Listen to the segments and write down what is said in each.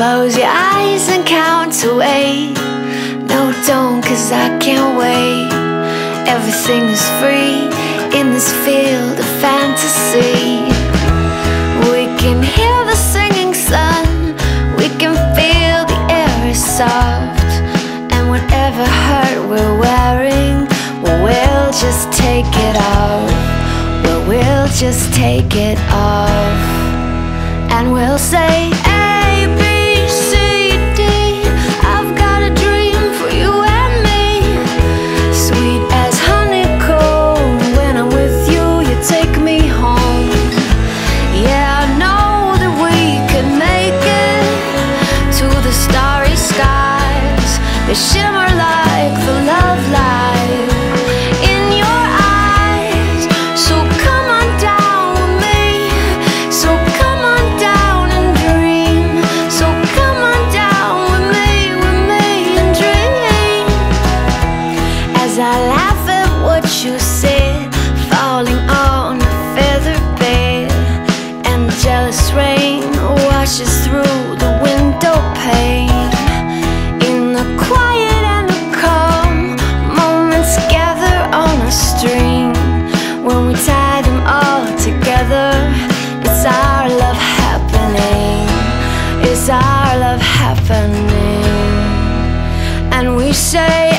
Close your eyes and count eight. No, don't, cause I can't wait. Everything is free in this field of fantasy. We can hear the singing sun, we can feel the air is soft. And whatever hurt we're wearing, well, we'll just take it off. Well, we'll just take it off. And we'll say, They shimmer like the love light in your eyes. So come on down with me. So come on down and dream. So come on down with me, with me and dream. As I laugh at what you said, we tie them all together, it's our love happening. It's our love happening. And we say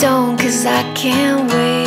don't, cause I can't wait.